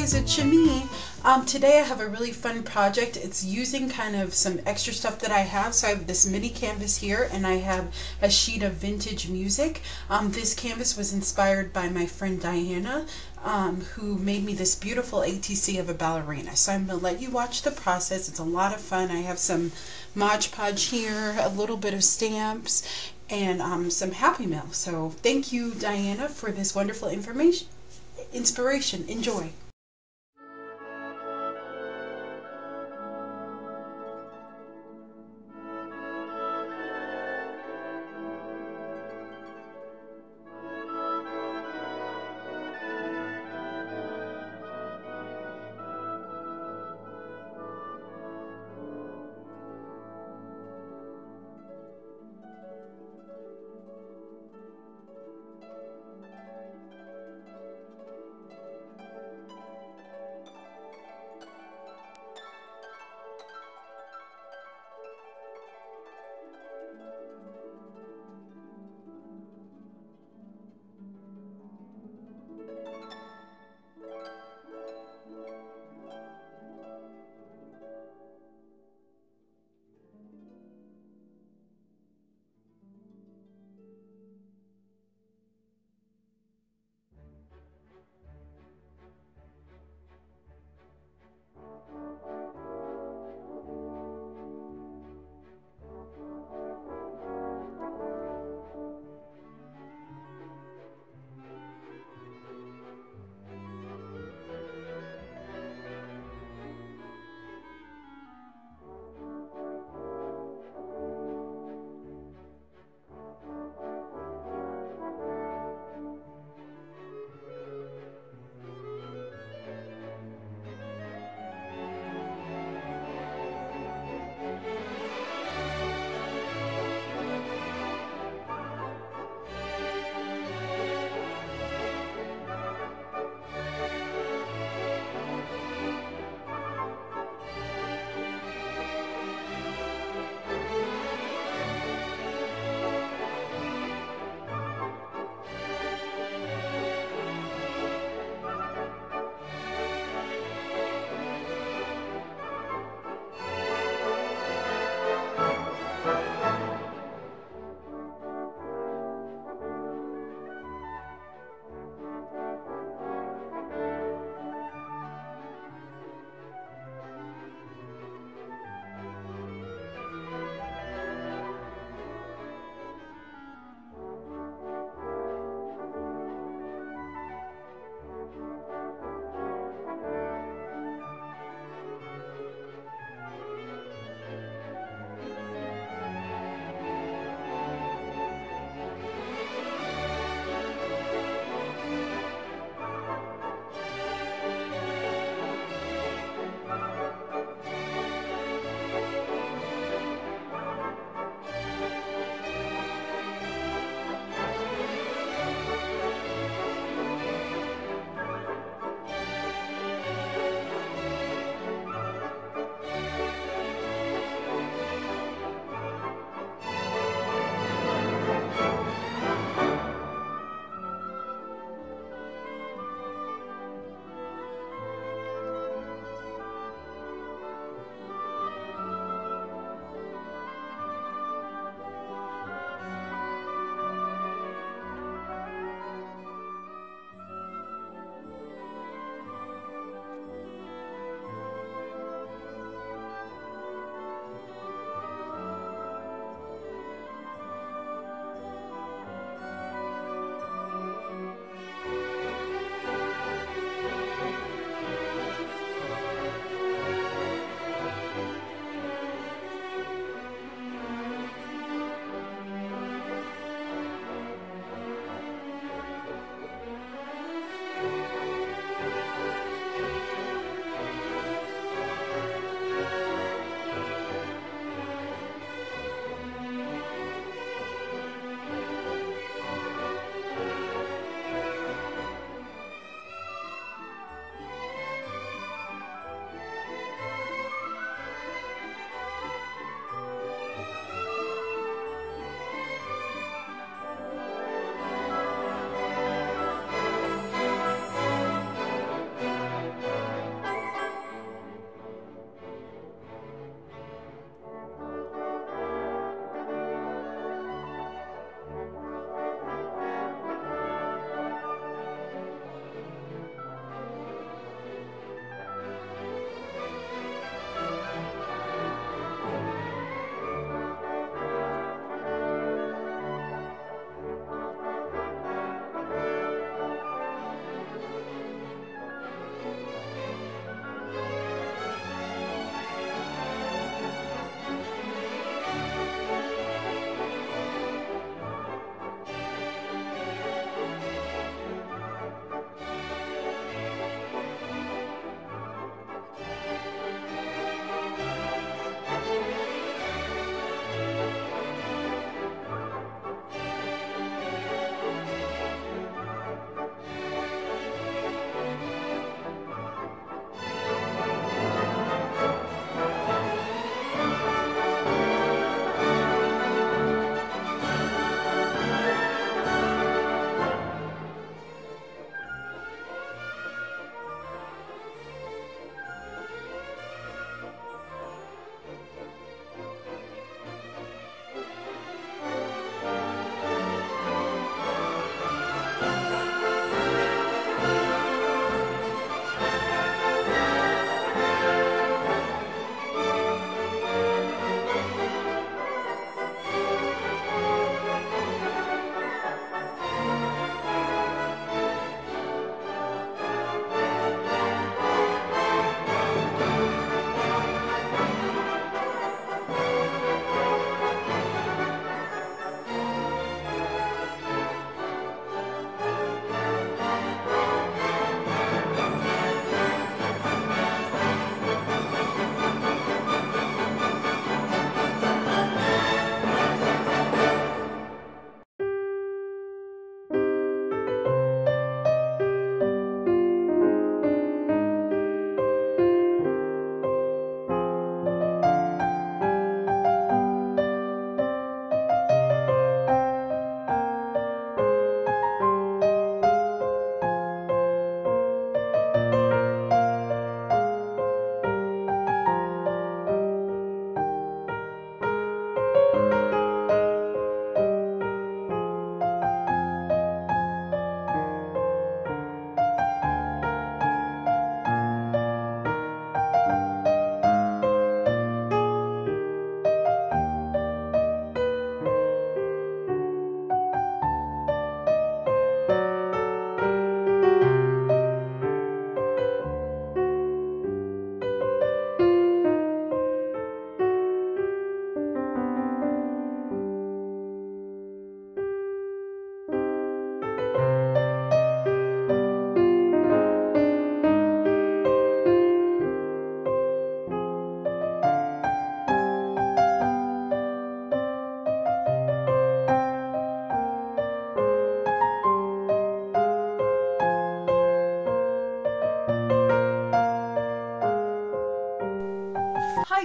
guys, it's Shemi. Um, today I have a really fun project. It's using kind of some extra stuff that I have. So I have this mini canvas here and I have a sheet of vintage music. Um, this canvas was inspired by my friend Diana um, who made me this beautiful ATC of a ballerina. So I'm going to let you watch the process. It's a lot of fun. I have some Mod Podge here, a little bit of stamps, and um, some Happy Mail. So thank you, Diana, for this wonderful information inspiration. Enjoy.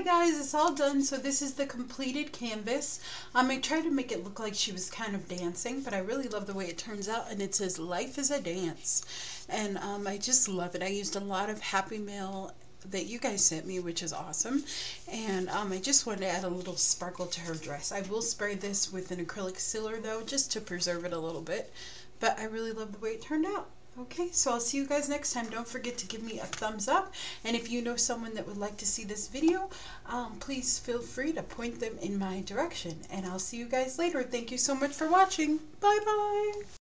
Guys, it's all done. So this is the completed canvas. Um, I tried to make it look like she was kind of dancing, but I really love the way it turns out. And it says, life is a dance. And um, I just love it. I used a lot of Happy Mail that you guys sent me, which is awesome. And um, I just wanted to add a little sparkle to her dress. I will spray this with an acrylic sealer though, just to preserve it a little bit. But I really love the way it turned out. Okay, so I'll see you guys next time. Don't forget to give me a thumbs up. And if you know someone that would like to see this video, um, please feel free to point them in my direction. And I'll see you guys later. Thank you so much for watching. Bye-bye.